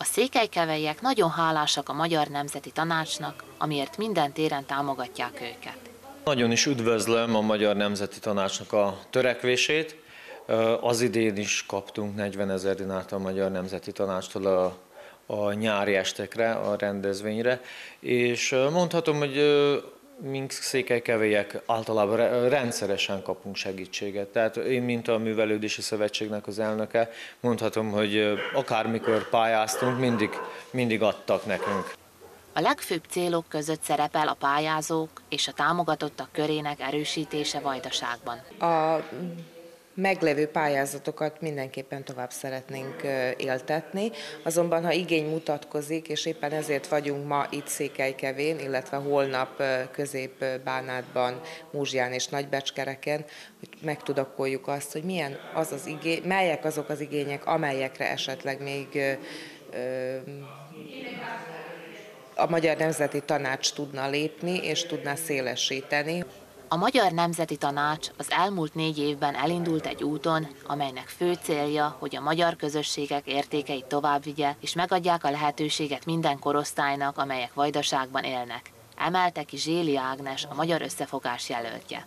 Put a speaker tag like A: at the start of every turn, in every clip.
A: A székelykeveiek nagyon hálásak a Magyar Nemzeti Tanácsnak, amiért minden téren támogatják őket.
B: Nagyon is üdvözlöm a Magyar Nemzeti Tanácsnak a törekvését. Az idén is kaptunk 40 ezer dinárt a Magyar Nemzeti Tanácstól a, a nyári estekre, a rendezvényre, és mondhatom, hogy mink székelykevélyek általában rendszeresen kapunk segítséget. Tehát én, mint a Művelődési Szövetségnek az elnöke, mondhatom, hogy akármikor pályáztunk, mindig, mindig adtak nekünk.
A: A legfőbb célok között szerepel a pályázók és a támogatottak körének erősítése Vajdaságban.
C: A meglevő pályázatokat mindenképpen tovább szeretnénk éltetni, azonban ha igény mutatkozik, és éppen ezért vagyunk ma itt Székelykevén, illetve holnap Közép-Bánátban, Múzsián és Nagybecskereken, hogy megtudakoljuk azt, hogy milyen az az igény, melyek azok az igények, amelyekre esetleg még a Magyar Nemzeti Tanács tudna lépni és tudna szélesíteni.
A: A Magyar Nemzeti Tanács az elmúlt négy évben elindult egy úton, amelynek fő célja, hogy a magyar közösségek értékeit továbbvigye, és megadják a lehetőséget minden korosztálynak, amelyek vajdaságban élnek. Emelte ki Zséli Ágnes, a Magyar Összefogás jelöltje.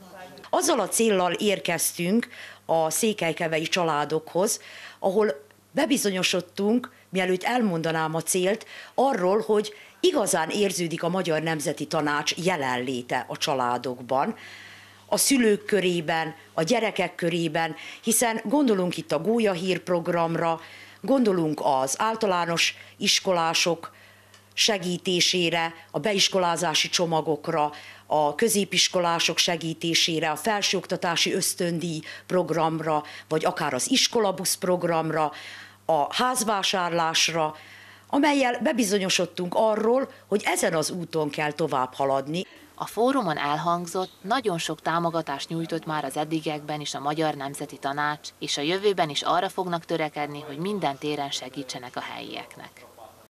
D: Azzal a céllal érkeztünk a székelykevei családokhoz, ahol bebizonyosodtunk, mielőtt elmondanám a célt, arról, hogy igazán érződik a Magyar Nemzeti Tanács jelenléte a családokban, a szülők körében, a gyerekek körében, hiszen gondolunk itt a Gólyahír programra, gondolunk az általános iskolások segítésére, a beiskolázási csomagokra, a középiskolások segítésére, a felsőoktatási ösztöndíj programra, vagy akár az iskolabusz programra, a házvásárlásra, amelyel bebizonyosodtunk arról, hogy ezen az úton kell tovább haladni.
A: A fórumon elhangzott, nagyon sok támogatást nyújtott már az eddigekben is a Magyar Nemzeti Tanács, és a jövőben is arra fognak törekedni, hogy minden téren segítsenek a helyieknek.